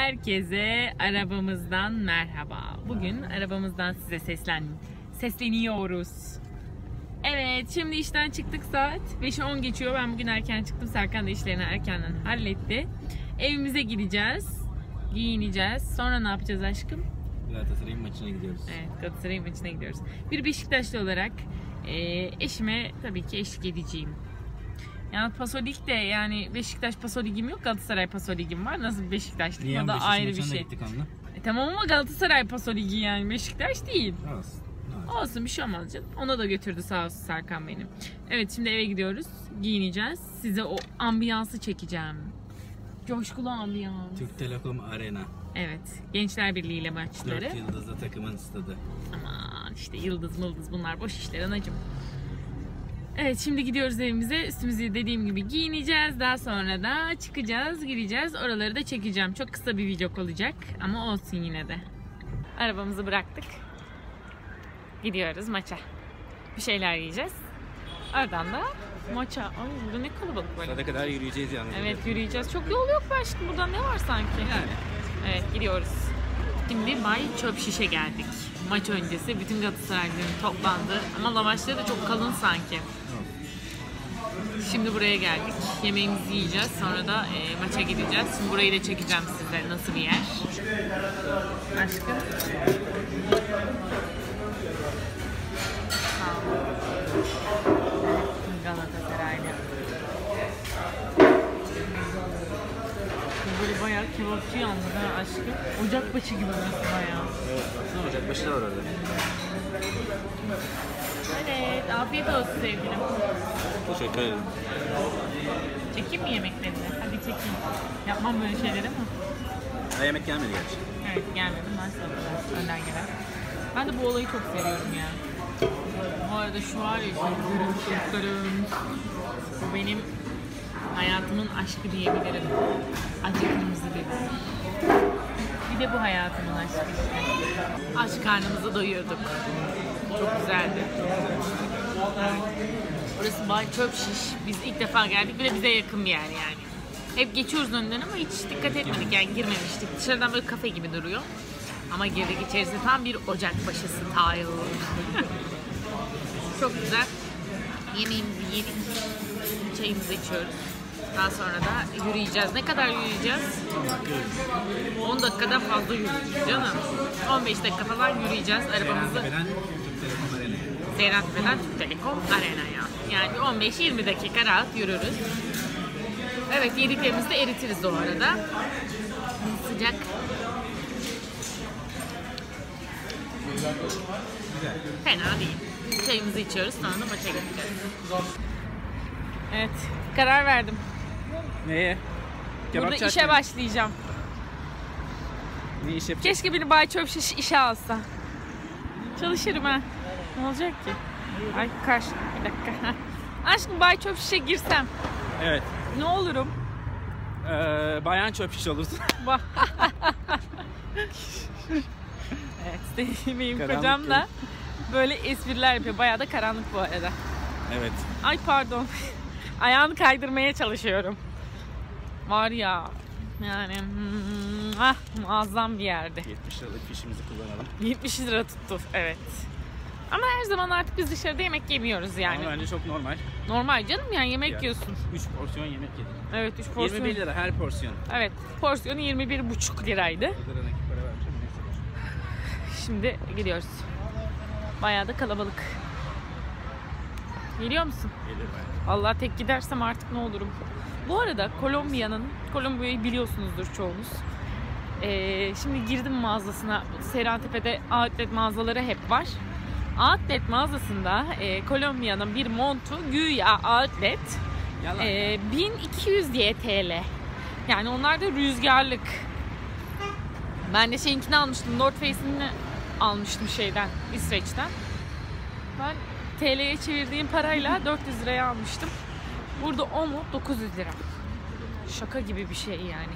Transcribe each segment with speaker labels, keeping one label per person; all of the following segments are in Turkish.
Speaker 1: Herkese arabamızdan merhaba. Bugün arabamızdan size seslen sesleniyoruz. Evet, şimdi işten çıktık saat 5'e 10 geçiyor. Ben bugün erken çıktım. Serkan da işlerini erkenden halletti. Evimize gideceğiz. Giyineceğiz. Sonra ne yapacağız aşkım?
Speaker 2: Galatasaray'ın maçına gidiyoruz.
Speaker 1: Evet, Galatasaray maçına gidiyoruz. Bir Beşiktaşlı olarak e, eşime tabii ki eşlik edeceğim. Yani Pasolik de yani Beşiktaş Pasoligim yok Galatasaray Pasoligim var. Nasıl Beşiktaşlık
Speaker 2: Niye
Speaker 1: o da ayrı bir şey. E, tamam ama Galatasaray Pasoligi yani Beşiktaş değil.
Speaker 2: Olsun. Olacak?
Speaker 1: Olsun bir şey olmaz canım. Ona da götürdü sağ olsun Serkan benim. Evet şimdi eve gidiyoruz. Giyineceğiz. Size o ambiyansı çekeceğim. Coşkulu ambiyans.
Speaker 2: Türk Telekom Arena.
Speaker 1: Evet. Gençler Birliği ile maçları.
Speaker 2: 4 yıldızlı takımın stadı.
Speaker 1: Aman işte yıldız mıldız bunlar boş işler anacım. Evet şimdi gidiyoruz evimize. Üstümüzü dediğim gibi giyineceğiz. Daha sonra da çıkacağız, gideceğiz. Oraları da çekeceğim. Çok kısa bir video olacak ama olsun yine de. Arabamızı bıraktık. Gidiyoruz maça. Bir şeyler yiyeceğiz. Oradan da maça. Ay burada ne kalabalık böyle.
Speaker 2: Stada kadar yürüyeceğiz yalnız.
Speaker 1: Evet yürüyeceğiz. Çok yol yok be aşkım. Burada ne var sanki?
Speaker 2: Yani.
Speaker 1: Evet gidiyoruz. Şimdi Bay Çöp Şişe geldik. Maç öncesi bütün Galatasaraylıların toplandı. Ama lavaşları da çok kalın sanki. Şimdi buraya geldik. Yemeğimizi yiyeceğiz. Sonra da e, maça gideceğiz. Şimdi burayı da çekeceğim size nasıl bir yer. Aşkım. Galatasaraylı. Böyle bayağı kebapçı yalnız ha aşkım. Ocakbaşı gibi burası bayağı.
Speaker 2: Evet. Baksana ocak başı da var orada.
Speaker 1: Evet, afiyet olsun sevgilim.
Speaker 2: Teşekkür ederim.
Speaker 1: Çekeyim mi yemeklerini? Hadi çekeyim. Yapmam böyle şeyleri ama.
Speaker 2: Daha yemek gelmedi gerçi.
Speaker 1: Evet, gelmedim. Ben salatalar önden gelen. Ben de bu olayı çok seviyorum ya. Bu arada şu var ya, çocuklarım. Bu benim hayatımın aşkı diyebilirim. Acı kırmızı. De bu hayatımın aşkı işte. Aç karnımızı doyurduk. Çok güzeldi. Burası Bay Çöp Şiş. Biz ilk defa geldik. Bir de bize yakın bir yer yani. Hep geçiyoruz önünden ama hiç dikkat etmedik yani girmemiştik. Dışarıdan böyle kafe gibi duruyor. Ama girdik içerisi tam bir ocakbaşı style. Çok güzel. Yemeğimizi yedik. Çayımızı içiyoruz. Daha sonra da yürüyeceğiz. Ne kadar yürüyeceğiz? 10 dakikadan fazla yürüyeceğiz canım. 15 dakika falan yürüyeceğiz arabamızı.
Speaker 2: Beden Türk Telekom
Speaker 1: Arena'ya. Yani bir 15-20 dakika rahat yürürüz. Evet yediklerimizi de eritiriz o arada. Sıcak. Fena değil. Çayımızı içiyoruz sonra da maça gideceğiz. Evet karar verdim.
Speaker 2: Neye?
Speaker 1: Burada işe başlayacağım.
Speaker 2: Ne iş yapacağız?
Speaker 1: Keşke beni Bay Çöp Şiş işe alsa. Çalışırım ha. Ne olacak ki? Ay karşı bir dakika. Aşkım Bay Çöp Şiş'e girsem
Speaker 2: Evet.
Speaker 1: ne olurum?
Speaker 2: Ee, bayan çöp şiş olursun.
Speaker 1: Bak. evet benim
Speaker 2: Karanlık
Speaker 1: kocam da böyle espriler yapıyor. Bayağı da karanlık bu arada.
Speaker 2: evet.
Speaker 1: Ay pardon. Ayağını kaydırmaya çalışıyorum. Var ya yani hmm, ah, muazzam bir yerde.
Speaker 2: 70 liralık fişimizi kullanalım.
Speaker 1: 70 lira tuttu evet. Ama her zaman artık biz dışarıda yemek yemiyoruz yani.
Speaker 2: Ama bence çok normal.
Speaker 1: Normal canım yani yemek
Speaker 2: Ya.
Speaker 1: yiyorsun.
Speaker 2: 3 porsiyon yemek yedik.
Speaker 1: Evet 3 porsiyon.
Speaker 2: 21 lira her porsiyon.
Speaker 1: Evet porsiyonu 21,5 liraydı.
Speaker 2: Nakit para. Neyse.
Speaker 1: Şimdi gidiyoruz. Bayağı da kalabalık. Geliyor musun?
Speaker 2: Gelir bayağı.
Speaker 1: Allah tek gidersem artık ne olurum. Bu arada Kolombiya'nın, Kolombiya'yı biliyorsunuzdur çoğunuz. Ee, şimdi girdim mağazasına. Seyrantepe'de outlet mağazaları hep var. Outlet mağazasında e, Kolombiya'nın bir montu güya outlet
Speaker 2: Yalan.
Speaker 1: e, 1200 diye TL. Yani onlar da rüzgarlık. Ben de şeyinkini almıştım. North Face'ini almıştım şeyden, İsveç'ten. Ben TL'ye çevirdiğim parayla 400 liraya almıştım. Burada o mu 900 lira. Şaka gibi bir şey yani.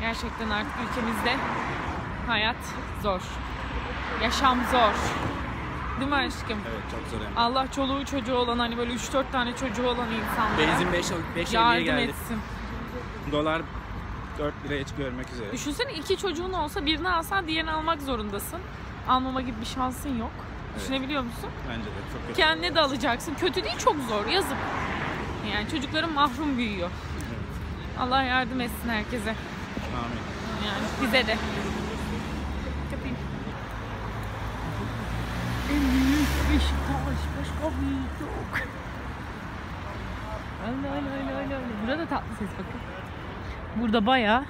Speaker 1: Gerçekten artık ülkemizde hayat zor. Yaşam zor. Değil mi aşkım?
Speaker 2: Evet çok zor de.
Speaker 1: Allah çoluğu çocuğu olan hani böyle 3-4 tane çocuğu olan insanlara
Speaker 2: Benzin 5 5
Speaker 1: yardım
Speaker 2: geldi.
Speaker 1: etsin.
Speaker 2: Dolar 4 liraya çıkıyor görmek üzere.
Speaker 1: Düşünsene iki çocuğun olsa birini alsan diğerini almak zorundasın. Almama gibi bir şansın yok.
Speaker 2: Evet.
Speaker 1: Düşünebiliyor musun?
Speaker 2: Bence de çok kötü.
Speaker 1: Kendine de alacaksın. Kötü değil çok zor. Yazık. Yani çocukların mahrum büyüyor.
Speaker 2: Evet.
Speaker 1: Allah yardım etsin herkese.
Speaker 2: Amin.
Speaker 1: Yani bize de. Yapayım. En büyük Beşiktaş. Başka büyük yok. Öyle öyle öyle öyle. Burada tatlı ses bakın. Burada bayağı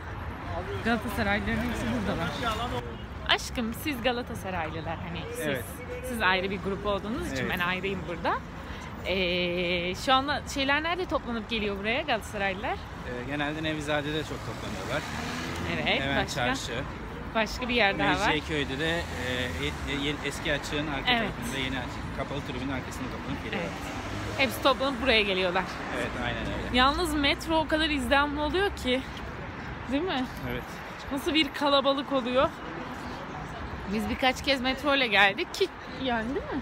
Speaker 1: Galatasaraylıların hepsi buradalar. Aşkım siz Galatasaraylılar hani siz,
Speaker 2: Evet.
Speaker 1: siz ayrı bir grup olduğunuz için
Speaker 2: Evet.
Speaker 1: ben ayrıyım burada. Ee, şu anda şeyler nerede toplanıp geliyor buraya Galatasaraylılar?
Speaker 2: Ee, genelde Nevizade'de çok toplanıyorlar.
Speaker 1: Evet,
Speaker 2: Hemen
Speaker 1: başka
Speaker 2: çarşı.
Speaker 1: başka bir yer daha var.
Speaker 2: Mecidiyeköy'de de e, e- yeni- eski açığın arka
Speaker 1: Evet.
Speaker 2: tarafında yeni açık. Kapalı tribünün arkasında toplanıp geliyorlar.
Speaker 1: Evet. Hepsi toplanıp buraya geliyorlar.
Speaker 2: Evet, aynen öyle.
Speaker 1: Yalnız metro o kadar izdihamlı oluyor ki. Değil mi?
Speaker 2: Evet.
Speaker 1: Nasıl bir kalabalık oluyor. Biz birkaç kez metro ile geldik ki yani değil mi?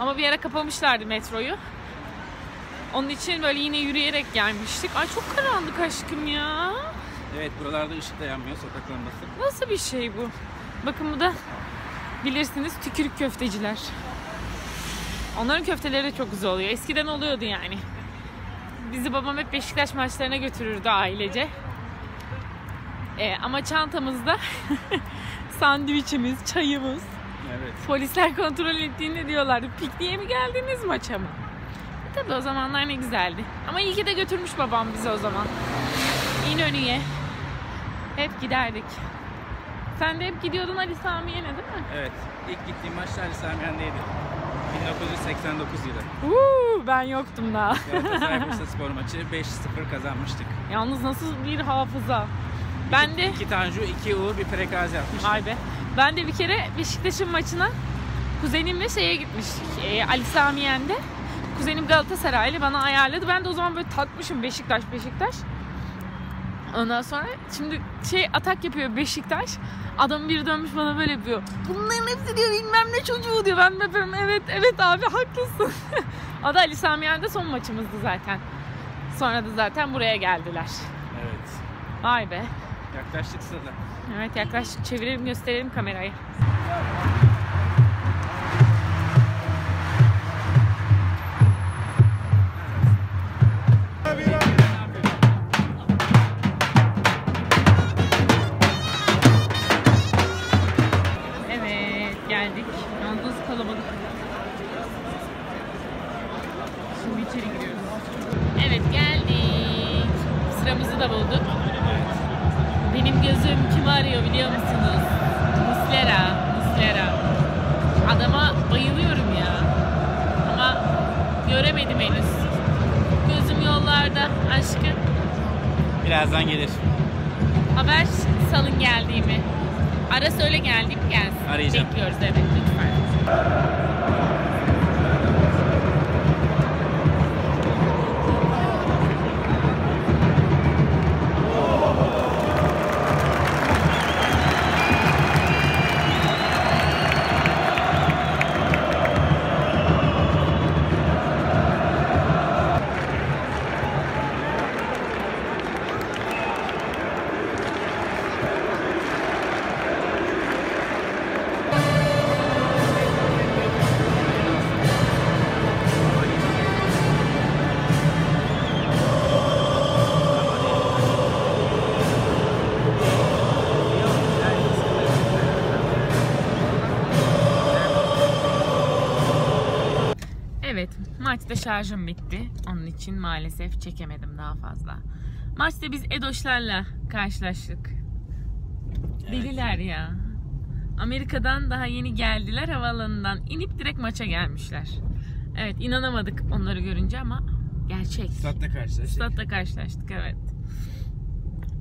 Speaker 1: Ama bir ara kapamışlardı metroyu. Onun için böyle yine yürüyerek gelmiştik. Ay çok karanlık aşkım ya.
Speaker 2: Evet, buralarda ışık da yanmıyor, sokak lambası.
Speaker 1: Nasıl bir şey bu? Bakın bu da bilirsiniz tükürük köfteciler. Onların köfteleri de çok güzel oluyor. Eskiden oluyordu yani. Bizi babam hep Beşiktaş maçlarına götürürdü ailece. Ee, ama çantamızda sandviçimiz, çayımız.
Speaker 2: Evet.
Speaker 1: Polisler kontrol ettiğinde diyorlardı pikniğe mi geldiniz maça mı? E Tabii o zamanlar ne güzeldi. Ama iyi ki de götürmüş babam bizi o zaman. İnönü'ye. Hep giderdik. Sen de hep gidiyordun Ali Samiye'ne değil mi?
Speaker 2: Evet. İlk gittiğim maç Ali Samiyen'deydi. 1989 yılı.
Speaker 1: Uuu ben yoktum daha.
Speaker 2: Galatasaray Bursa Spor maçı 5-0 kazanmıştık.
Speaker 1: Yalnız nasıl bir hafıza. Ben de
Speaker 2: 2 Tanju, 2 Uğur, bir prekaz yapmış.
Speaker 1: Vay be. Ben de bir kere Beşiktaş'ın maçına kuzenimle şeye gitmiştik. E, Ali Samiyen'de. Kuzenim Galatasaraylı bana ayarladı. Ben de o zaman böyle takmışım Beşiktaş Beşiktaş. Ondan sonra şimdi şey atak yapıyor Beşiktaş. Adam biri dönmüş bana böyle yapıyor. Bunların hepsi diyor bilmem ne çocuğu diyor. Ben de yapıyorum evet evet abi haklısın. da Ali Samiyen'de son maçımızdı zaten. Sonra da zaten buraya geldiler.
Speaker 2: Evet.
Speaker 1: Vay be.
Speaker 2: Yaklaştık sırada.
Speaker 1: Evet yaklaştık çevirelim gösterelim kamerayı. Gözüm kimi arıyor biliyor musunuz? Muslera, Muslera. Adama bayılıyorum ya. Ama göremedim henüz. Gözüm yollarda aşkım.
Speaker 2: Birazdan gelir.
Speaker 1: Haber salın geldiğimi. Ara söyle geldiğimi gelsin.
Speaker 2: Arayacağım.
Speaker 1: Bekliyoruz evet lütfen. Evet, maçta şarjım bitti. Onun için maalesef çekemedim daha fazla. Maçta biz Edoşlarla karşılaştık. Deliler ya. Amerika'dan daha yeni geldiler havaalanından. inip direkt maça gelmişler. Evet, inanamadık onları görünce ama gerçek.
Speaker 2: Statta karşılaştık.
Speaker 1: Statta karşılaştık evet.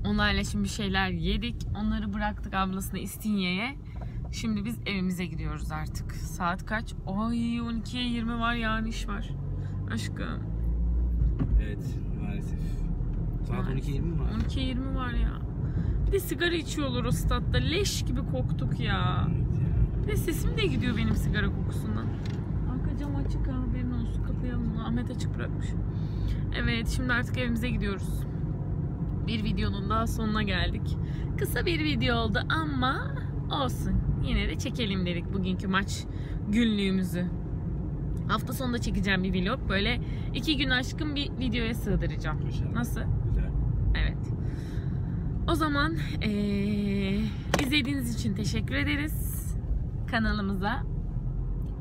Speaker 1: Onlarla şimdi bir şeyler yedik. Onları bıraktık ablasına İstinye'ye. Şimdi biz evimize gidiyoruz artık. Saat kaç? Ay 12'ye 20 var yani iş var. Aşkım.
Speaker 2: Evet, maalesef. Saat
Speaker 1: Maalesef.
Speaker 2: 12.20 mi var?
Speaker 1: 12'ye 20 var ya. Bir de sigara içiyorlar o statta. Leş gibi koktuk ya.
Speaker 2: Evet ya.
Speaker 1: De sesim de gidiyor benim sigara kokusundan. Arka cam açık ha, haberin olsun. Kapayalım bunu. Ahmet açık bırakmış. Evet şimdi artık evimize gidiyoruz. bir videonun daha sonuna geldik. Kısa bir video oldu ama olsun. Yine de çekelim dedik bugünkü maç günlüğümüzü. Hafta sonunda çekeceğim bir vlog. Böyle iki gün aşkın bir videoya sığdıracağım.
Speaker 2: İnşallah.
Speaker 1: Nasıl?
Speaker 2: Güzel.
Speaker 1: Evet. O zaman eee, izlediğiniz için teşekkür ederiz. Kanalımıza.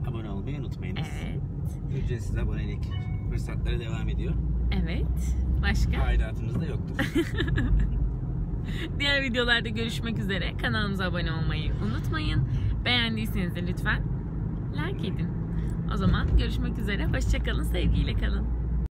Speaker 2: Abone olmayı unutmayınız.
Speaker 1: Evet.
Speaker 2: Ücretsiz abonelik fırsatları devam ediyor.
Speaker 1: Evet. Başka?
Speaker 2: Aidatımız da yoktur.
Speaker 1: Diğer videolarda görüşmek üzere. Kanalımıza abone olmayı unutmayın. Beğendiyseniz de lütfen like edin. O zaman görüşmek üzere. Hoşçakalın. Sevgiyle kalın.